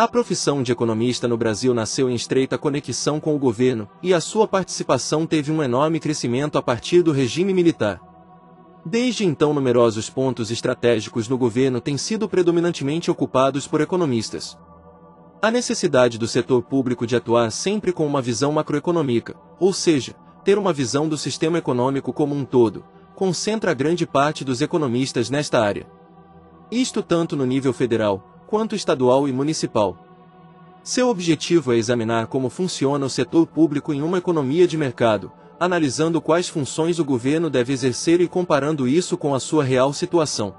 A profissão de economista no Brasil nasceu em estreita conexão com o governo, e a sua participação teve um enorme crescimento a partir do regime militar. Desde então, numerosos pontos estratégicos no governo têm sido predominantemente ocupados por economistas. A necessidade do setor público de atuar sempre com uma visão macroeconômica, ou seja, ter uma visão do sistema econômico como um todo, concentra grande parte dos economistas nesta área. Isto tanto no nível federal, quanto estadual e municipal. Seu objetivo é examinar como funciona o setor público em uma economia de mercado, analisando quais funções o governo deve exercer e comparando isso com a sua real situação.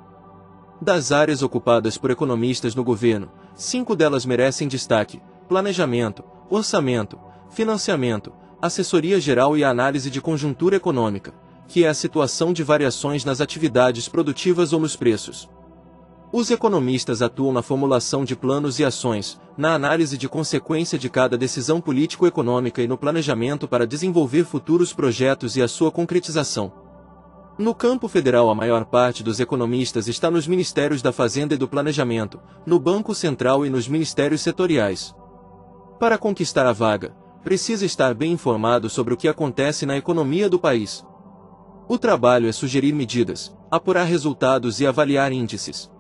Das áreas ocupadas por economistas no governo, cinco delas merecem destaque: planejamento, orçamento, financiamento, assessoria geral e análise de conjuntura econômica, que é a situação de variações nas atividades produtivas ou nos preços. Os economistas atuam na formulação de planos e ações, na análise de consequência de cada decisão político-econômica e no planejamento para desenvolver futuros projetos e a sua concretização. No campo federal, a maior parte dos economistas está nos Ministérios da Fazenda e do Planejamento, no Banco Central e nos ministérios setoriais. Para conquistar a vaga, precisa estar bem informado sobre o que acontece na economia do país. O trabalho é sugerir medidas, apurar resultados e avaliar índices.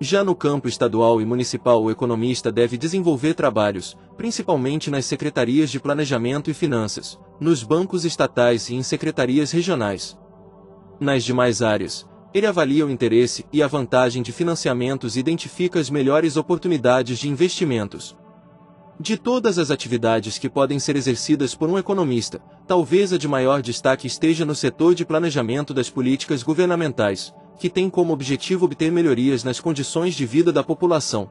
Já no campo estadual e municipal, o economista deve desenvolver trabalhos, principalmente nas secretarias de planejamento e finanças, nos bancos estatais e em secretarias regionais. Nas demais áreas, ele avalia o interesse e a vantagem de financiamentos e identifica as melhores oportunidades de investimentos. De todas as atividades que podem ser exercidas por um economista, talvez a de maior destaque esteja no setor de planejamento das políticas governamentais, que tem como objetivo obter melhorias nas condições de vida da população.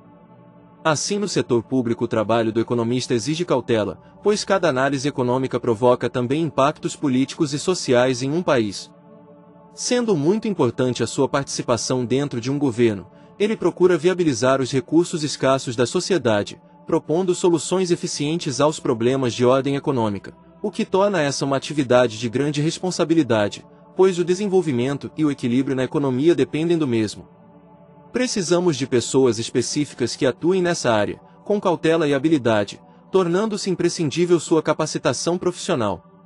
Assim, no setor público, o trabalho do economista exige cautela, pois cada análise econômica provoca também impactos políticos e sociais em um país. Sendo muito importante a sua participação dentro de um governo, ele procura viabilizar os recursos escassos da sociedade, propondo soluções eficientes aos problemas de ordem econômica, o que torna essa uma atividade de grande responsabilidade, pois o desenvolvimento e o equilíbrio na economia dependem do mesmo. Precisamos de pessoas específicas que atuem nessa área, com cautela e habilidade, tornando-se imprescindível sua capacitação profissional.